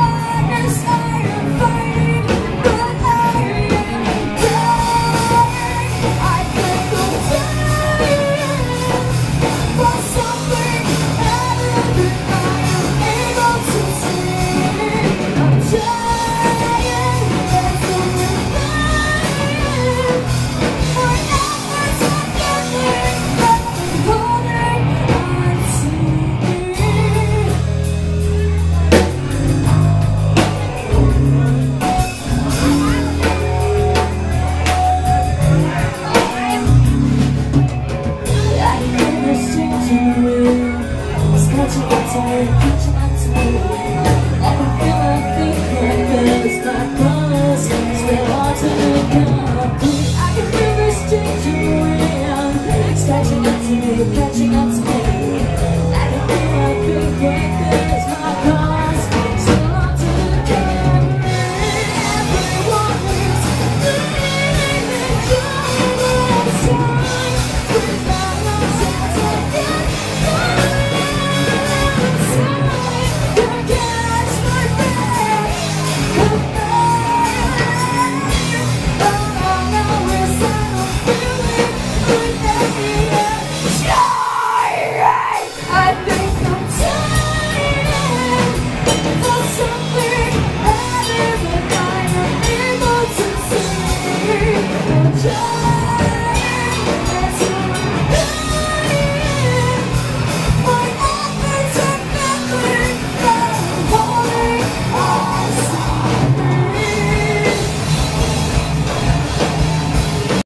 Bye. Catching